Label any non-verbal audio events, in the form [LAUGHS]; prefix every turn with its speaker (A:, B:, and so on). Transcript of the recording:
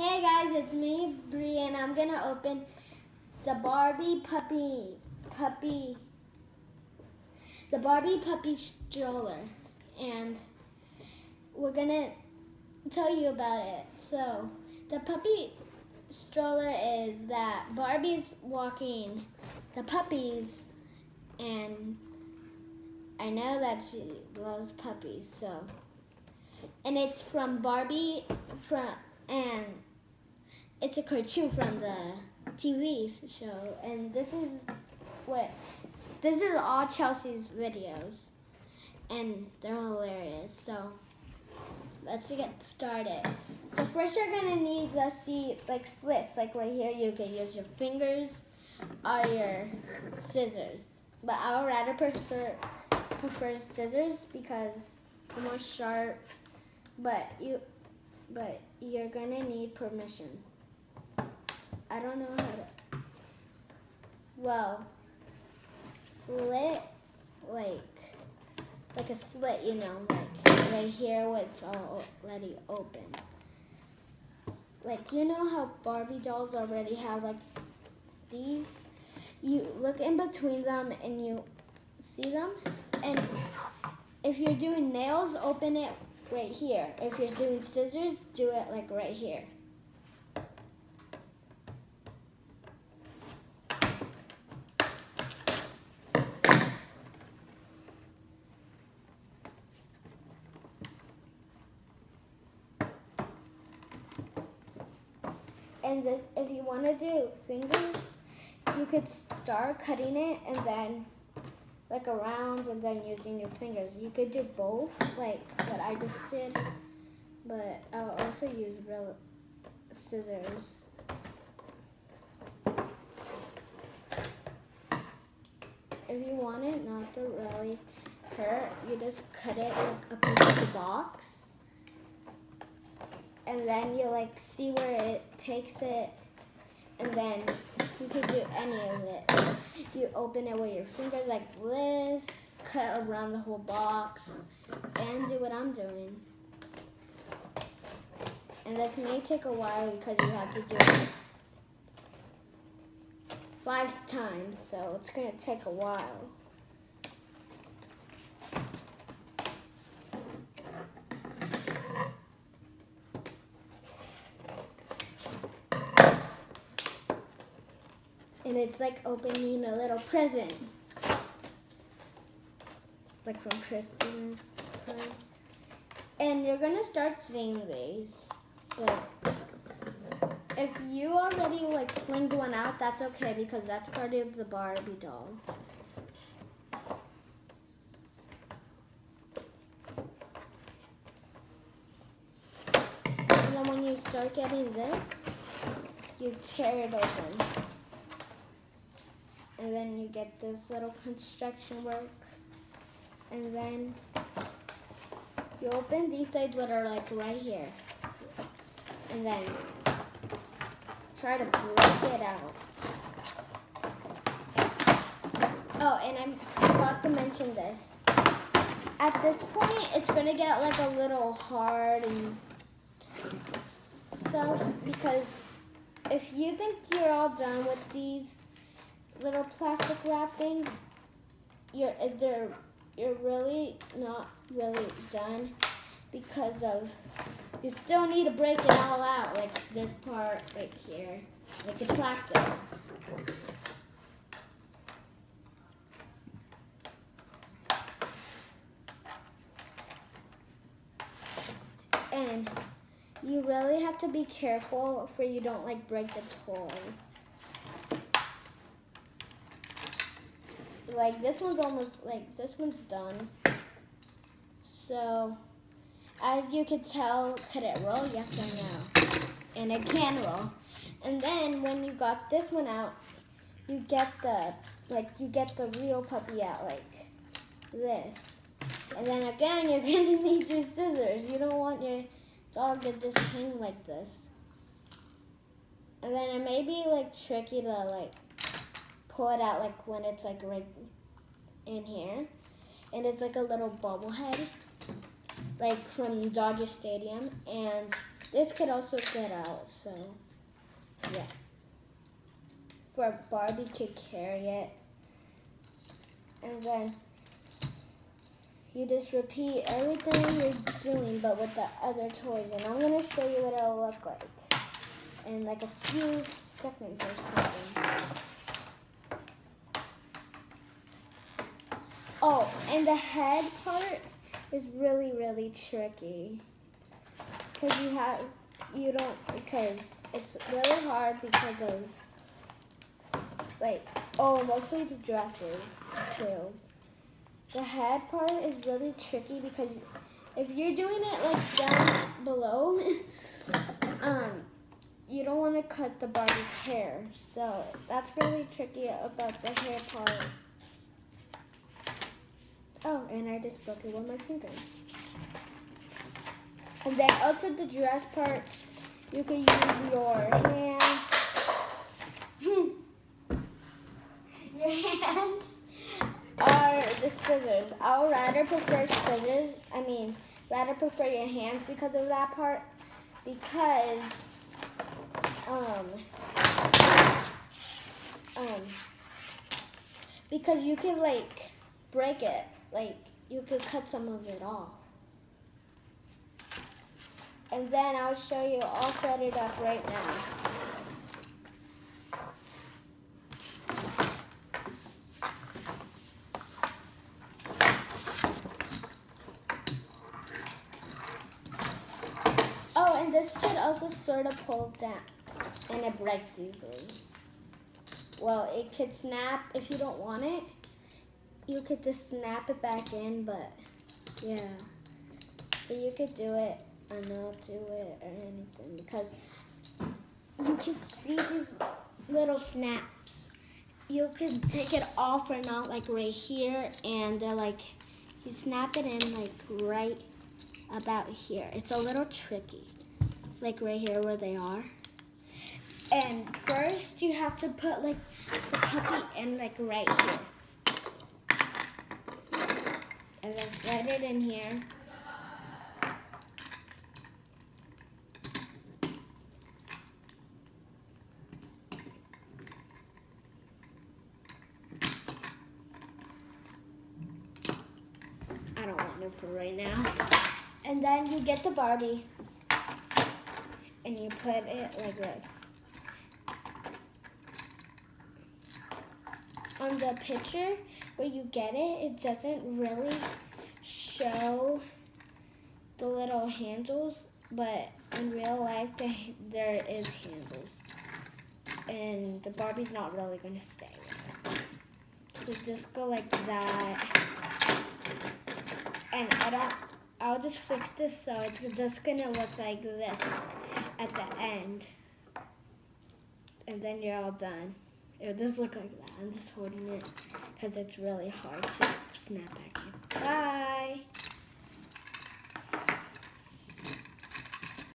A: Hey guys, it's me, Bree, and I'm gonna open the Barbie puppy, puppy, the Barbie puppy stroller, and we're gonna tell you about it. So, the puppy stroller is that Barbie's walking the puppies, and I know that she loves puppies, so, and it's from Barbie, from, and it's a cartoon from the TV show, and this is what this is all Chelsea's videos, and they're hilarious. So let's get started. So first, you're gonna need the see like slits, like right here. You can use your fingers or your scissors, but I would rather prefer prefer scissors because they're more sharp. But you, but you're gonna need permission. I don't know how to. Well, slits like like a slit, you know, like right here where it's already open. Like you know how Barbie dolls already have like these. You look in between them and you see them. And if you're doing nails, open it right here. If you're doing scissors, do it like right here. And this if you want to do fingers you could start cutting it and then like around and then using your fingers. You could do both like what I just did but I'll also use real scissors. If you want it not to really hurt you just cut it like a piece of the box and then you like see where it takes it and then you could do any of it. You open it with your fingers like this, cut around the whole box, and do what I'm doing. And this may take a while because you have to do it five times, so it's gonna take a while. And it's like opening a little present. Like from Christmas time. And you're gonna start seeing these. If you already like flinged one out, that's okay because that's part of the Barbie doll. And then when you start getting this, you tear it open and then you get this little construction work. And then you open these sides that are like right here. And then try to break it out. Oh and I forgot to mention this. At this point it's gonna get like a little hard and stuff because if you think you're all done with these little plastic wrappings, you're uh, they're you're really not really done because of you still need to break it all out like this part right here, like the plastic. And you really have to be careful for you don't like break the toy. Like this one's almost like this one's done. So as you could tell, could it roll? Yes or no? And it can roll. And then when you got this one out, you get the like you get the real puppy out like this. And then again, you're [LAUGHS] gonna need your scissors. You don't want your dog to just hang like this. And then it may be like tricky to like pull it out like when it's like right in here. And it's like a little bobblehead, like from Dodger Stadium. And This could also get out, so yeah. For Barbie could carry it. And then you just repeat everything you're doing but with the other toys. And I'm gonna show you what it'll look like in like a few seconds or something. Oh, and the head part is really, really tricky. Because you have, you don't, because it's really hard because of, like, oh, mostly the dresses, too. The head part is really tricky because if you're doing it, like, down below, [LAUGHS] um, you don't want to cut the Barbie's hair. So that's really tricky about the hair part. Oh, and I just broke it with my finger. And then also the dress part, you can use your hands. [LAUGHS] your hands are the scissors. I would rather prefer scissors. I mean, rather prefer your hands because of that part. Because, um, um, because you can like break it like you could cut some of it off. And then I'll show you, I'll set it up right now. Oh, and this could also sort of pull down and it breaks easily. Well, it could snap if you don't want it you could just snap it back in, but yeah. So you could do it or not do it or anything because you can see these little snaps. You could take it off or not like right here and they're like, you snap it in like right about here. It's a little tricky, like right here where they are. And first you have to put like the puppy in like right here and then slide it in here. I don't want it for right now. And then you get the Barbie and you put it like this. On the picture, where you get it, it doesn't really show the little handles, but in real life, the, there is handles. And the Barbie's not really going to stay So just go like that. And I don't, I'll just fix this so it's just going to look like this at the end. And then you're all done. It does look like that. I'm just holding it because it's really hard to snap back in. Bye!